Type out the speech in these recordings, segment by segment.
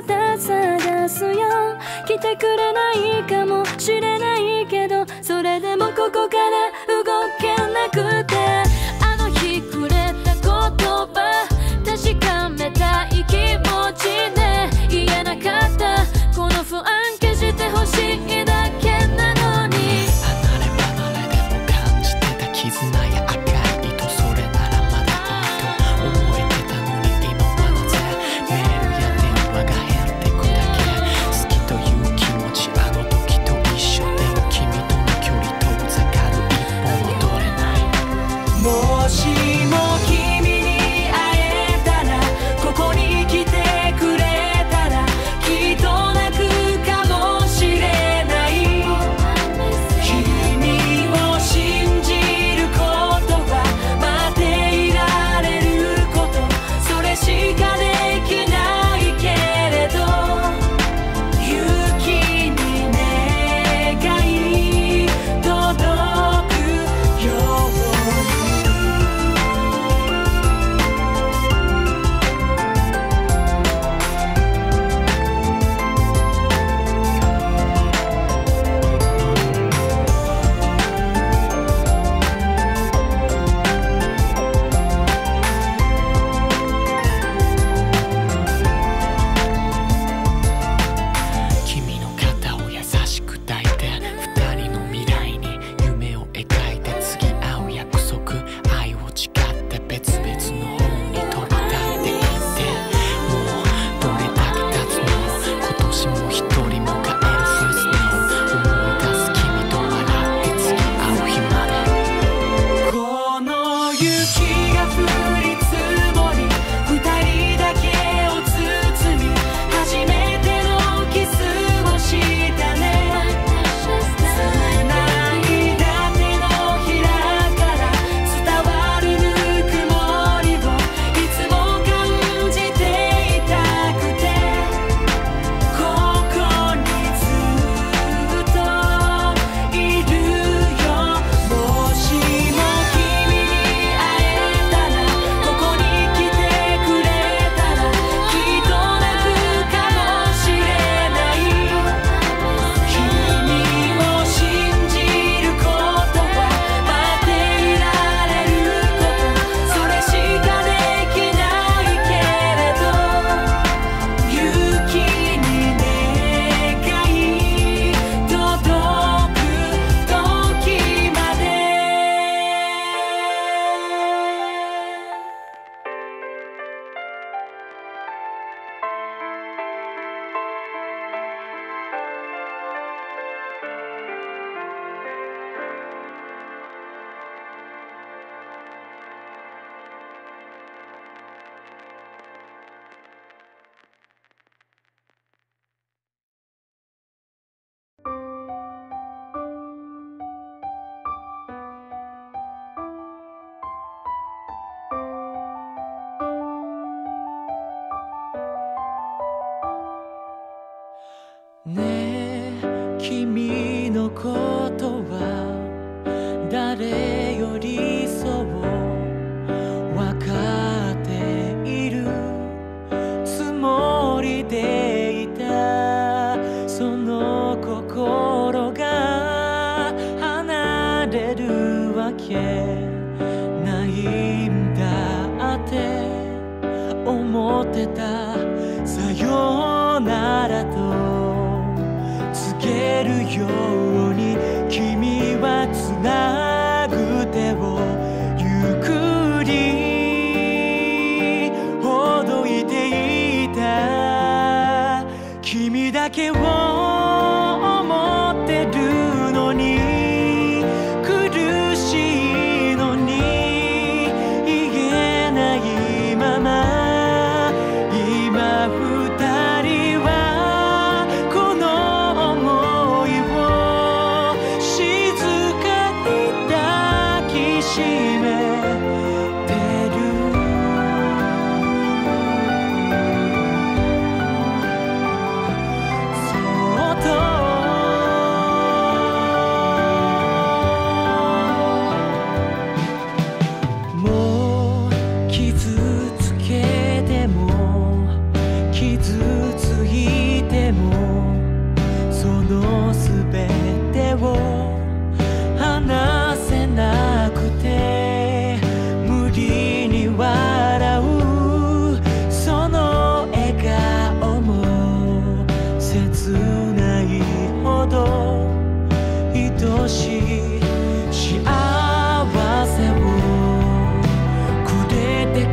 また探すよ。来てくれないかもしれないけどそれでもここから動けなくて。誰よりそう分かっているつもりでいたその心が離れるわけないんだって思ってたさよならと告げるように君はつながる like it won't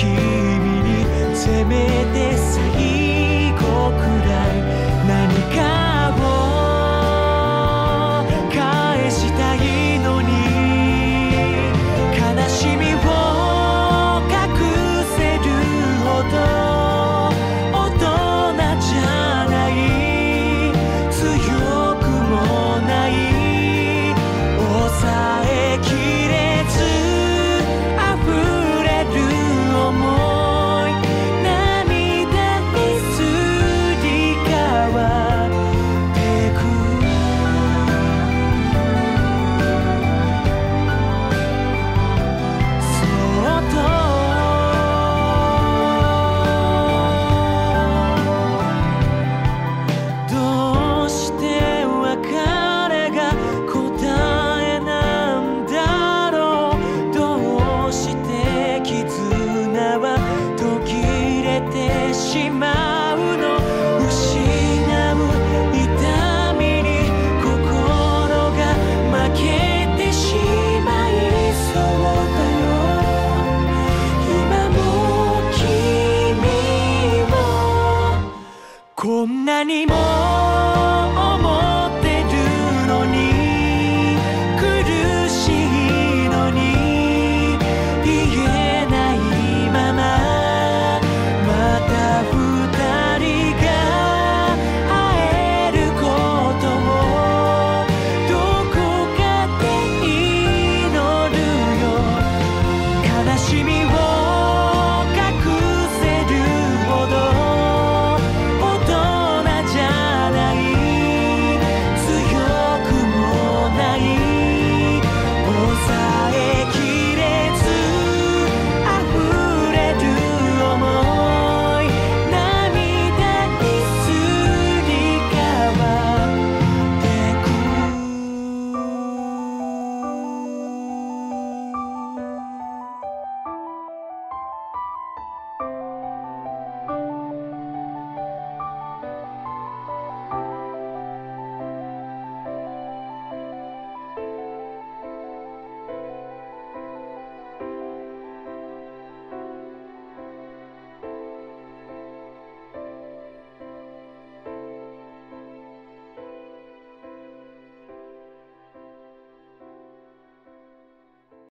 君